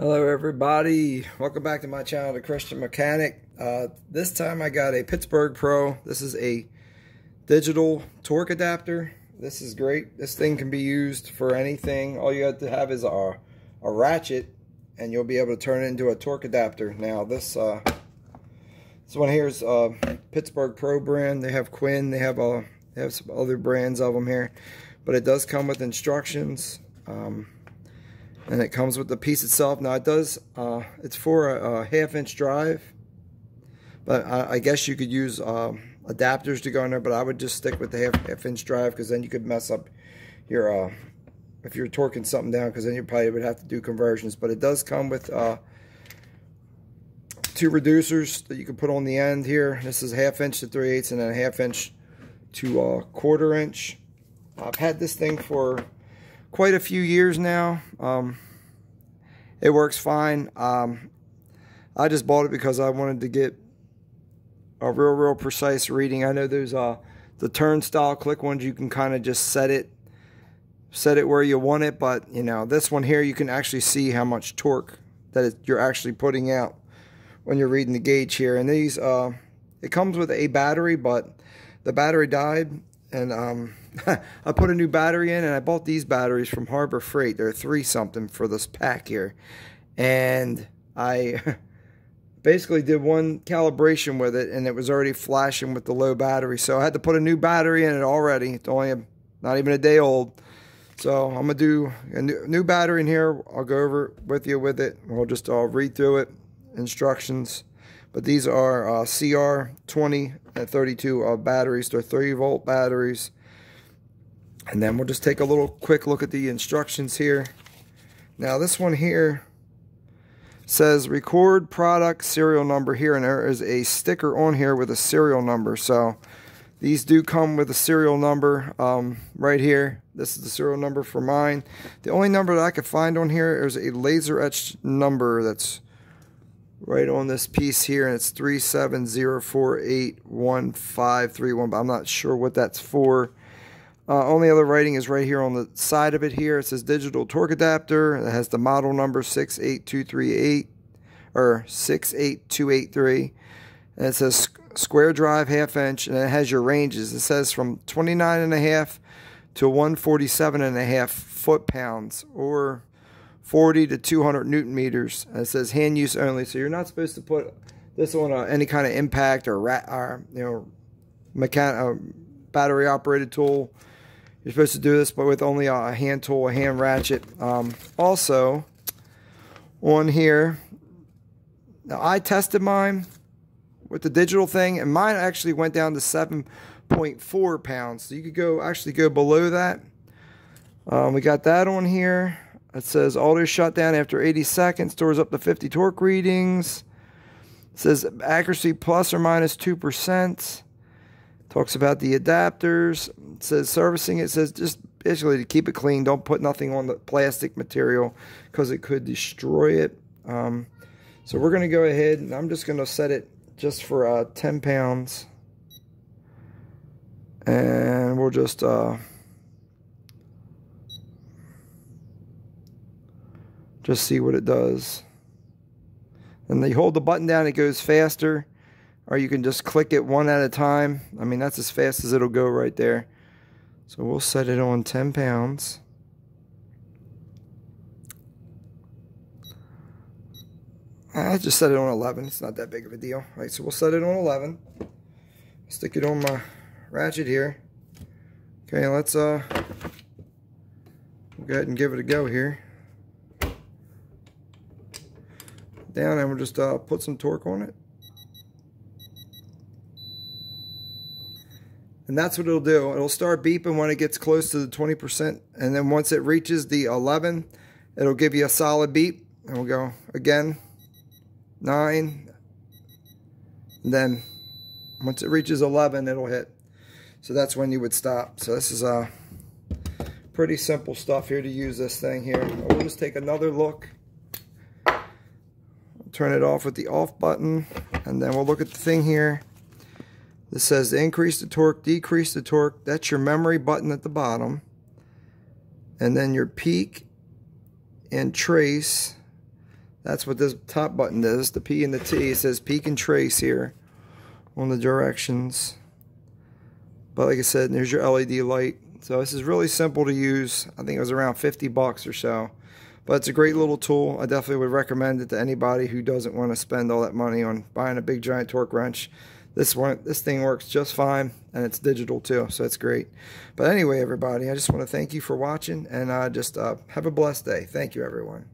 Hello everybody, welcome back to my channel, The Christian Mechanic. Uh, this time I got a Pittsburgh Pro. This is a digital torque adapter. This is great. This thing can be used for anything. All you have to have is a, a ratchet and you'll be able to turn it into a torque adapter. Now this uh, this one here is uh, Pittsburgh Pro brand. They have Quinn, they have, uh, they have some other brands of them here. But it does come with instructions. Um, and it comes with the piece itself. Now it does, uh, it's for a, a, half inch drive, but I, I guess you could use um, adapters to go in there, but I would just stick with the half, half inch drive because then you could mess up your, uh, if you're torquing something down because then you probably would have to do conversions, but it does come with uh, two reducers that you can put on the end here. This is half inch to 3 eighths and then a half inch to a uh, quarter inch. I've had this thing for quite a few years now. Um, it works fine. Um, I just bought it because I wanted to get a real, real precise reading. I know there's uh, the turnstile click ones. You can kind of just set it, set it where you want it. But you know, this one here, you can actually see how much torque that it, you're actually putting out when you're reading the gauge here. And these, uh, it comes with a battery, but the battery died and um, I put a new battery in and I bought these batteries from Harbor Freight. They're three something for this pack here. And I basically did one calibration with it and it was already flashing with the low battery. So I had to put a new battery in it already. It's only a, not even a day old. So I'm to do a new, new, battery in here. I'll go over with you with it. We'll just uh, read through it, instructions. But these are uh, CR20 and 32 uh, batteries. They're 3 volt batteries. And then we'll just take a little quick look at the instructions here. Now this one here says record product serial number here and there is a sticker on here with a serial number. So these do come with a serial number um, right here. This is the serial number for mine. The only number that I could find on here is a laser etched number that's right on this piece here and it's 37048151 but I'm not sure what that's for. Uh, only other writing is right here on the side of it here. It says digital torque adapter. It has the model number 68238 or 68283. And it says square drive half inch and it has your ranges. It says from 29 and a half to 147 and a half foot pounds or 40 to 200 newton meters. And it says hand use only. So you're not supposed to put this on any kind of impact or, rat, or you know, mechan- uh, battery operated tool. You're supposed to do this, but with only a hand tool, a hand ratchet. Um, also, on here, now I tested mine with the digital thing, and mine actually went down to 7.4 pounds. So you could go actually go below that. Um, we got that on here. It says auto shutdown after 80 seconds, stores up to 50 torque readings. It says accuracy plus or minus 2%. Talks about the adapters. It says servicing. It says just basically to keep it clean. Don't put nothing on the plastic material because it could destroy it. Um, so we're going to go ahead and I'm just going to set it just for uh, 10 pounds. And we'll just... Uh, just see what it does. And you hold the button down, it goes faster. Or you can just click it one at a time. I mean, that's as fast as it'll go right there. So we'll set it on 10 pounds. I just set it on 11. It's not that big of a deal. All right, so we'll set it on 11. Stick it on my ratchet here. Okay, let's uh, go ahead and give it a go here. Down and we'll just uh, put some torque on it. And that's what it'll do. It'll start beeping when it gets close to the 20%. And then once it reaches the 11, it'll give you a solid beep. And we'll go again, 9. And then once it reaches 11, it'll hit. So that's when you would stop. So this is a uh, pretty simple stuff here to use this thing here. We'll just take another look. Turn it off with the off button. And then we'll look at the thing here. This says increase the torque, decrease the torque. That's your memory button at the bottom. And then your peak and trace. That's what this top button does. The P and the T. It says peak and trace here on the directions. But like I said, there's your LED light. So this is really simple to use. I think it was around 50 bucks or so. But it's a great little tool. I definitely would recommend it to anybody who doesn't want to spend all that money on buying a big giant torque wrench. This one, this thing works just fine, and it's digital too, so it's great. But anyway, everybody, I just want to thank you for watching, and uh, just uh, have a blessed day. Thank you, everyone.